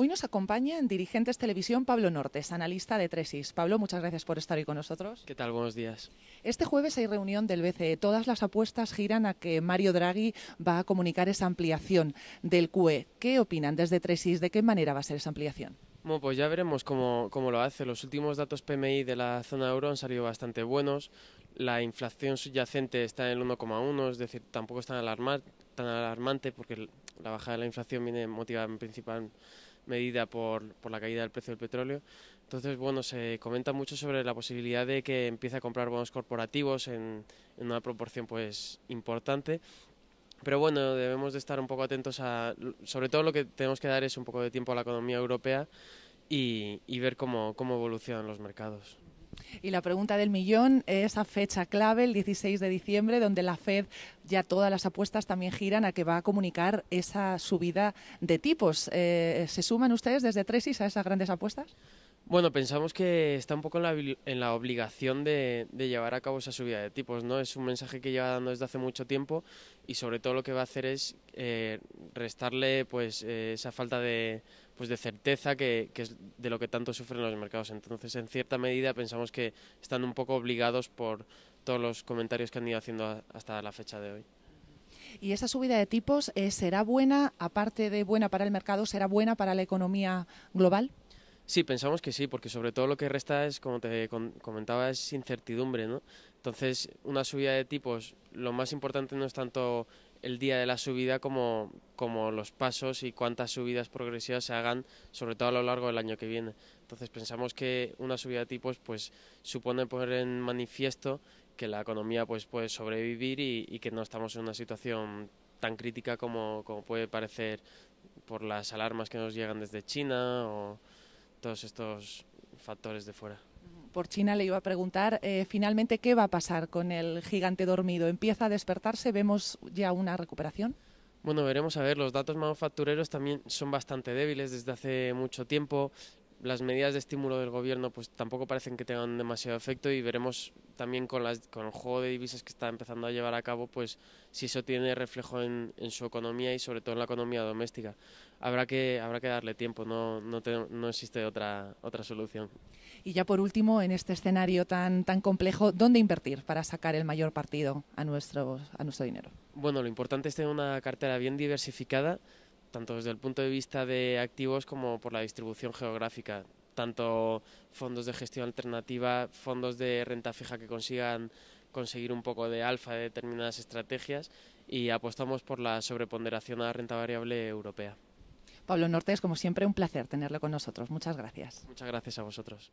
Hoy nos acompaña en Dirigentes Televisión Pablo Nortes, analista de Tresis. Pablo, muchas gracias por estar hoy con nosotros. ¿Qué tal? Buenos días. Este jueves hay reunión del BCE. Todas las apuestas giran a que Mario Draghi va a comunicar esa ampliación del QE. ¿Qué opinan desde Tresis? ¿De qué manera va a ser esa ampliación? Bueno, pues ya veremos cómo, cómo, lo hace. Los últimos datos PMI de la zona euro han salido bastante buenos. La inflación subyacente está en el 1,1, es decir, tampoco es tan, tan alarmante porque la bajada de la inflación viene motivada en principal medida por, por, la caída del precio del petróleo. Entonces, bueno, se comenta mucho sobre la posibilidad de que empiece a comprar bonos corporativos en, una proporción pues importante. Pero bueno, debemos de estar un poco atentos a, sobre todo lo que tenemos que dar es un poco de tiempo a la economía europea y, y ver cómo, cómo evolucionan los mercados. Y la pregunta del millón, esa fecha clave, el 16 de diciembre, donde la Fed ya todas las apuestas también giran a que va a comunicar esa subida de tipos. Eh, ¿Se suman ustedes desde Tresis a esas grandes apuestas? Bueno, pensamos que está un poco en la, en la obligación de, llevar a cabo esa subida de tipos, ¿no? Es un mensaje que lleva dando desde hace mucho tiempo y sobre todo lo que va a hacer es eh, restarle pues eh, esa falta de, pues, de certeza que, que, es de lo que tanto sufren los mercados. Entonces, en cierta medida pensamos que están un poco obligados por todos los comentarios que han ido haciendo hasta la fecha de hoy. ¿Y esa subida de tipos eh, será buena, aparte de buena para el mercado, será buena para la economía global? Sí, pensamos que sí, porque sobre todo lo que resta es, como te comentaba, es incertidumbre, ¿no? Entonces, una subida de tipos, lo más importante no es tanto el día de la subida como, como los pasos y cuántas subidas progresivas se hagan, sobre todo a lo largo del año que viene. Entonces, pensamos que una subida de tipos pues supone poner en manifiesto que la economía pues puede sobrevivir y, y que no estamos en una situación tan crítica como, como puede parecer por las alarmas que nos llegan desde China o todos estos factores de fuera. Por China le iba a preguntar eh, finalmente qué va a pasar con el gigante dormido. ¿Empieza a despertarse? ¿Vemos ya una recuperación? Bueno, veremos a ver. Los datos manufactureros también son bastante débiles desde hace mucho tiempo. Las medidas de estímulo del gobierno pues tampoco parecen que tengan demasiado efecto y veremos también con, las, con el juego de divisas que está empezando a llevar a cabo pues si eso tiene reflejo en, en su economía y sobre todo en la economía doméstica. Habrá que, habrá que darle tiempo, no, no, te, no existe otra, otra solución. Y ya por último, en este escenario tan, tan complejo, ¿dónde invertir para sacar el mayor partido a nuestro, a nuestro dinero? Bueno, lo importante es tener una cartera bien diversificada tanto desde el punto de vista de activos como por la distribución geográfica, tanto fondos de gestión alternativa, fondos de renta fija que consigan conseguir un poco de alfa de determinadas estrategias y apostamos por la sobreponderación a la renta variable europea. Pablo Nortes, como siempre, un placer tenerlo con nosotros. Muchas gracias. Muchas gracias a vosotros.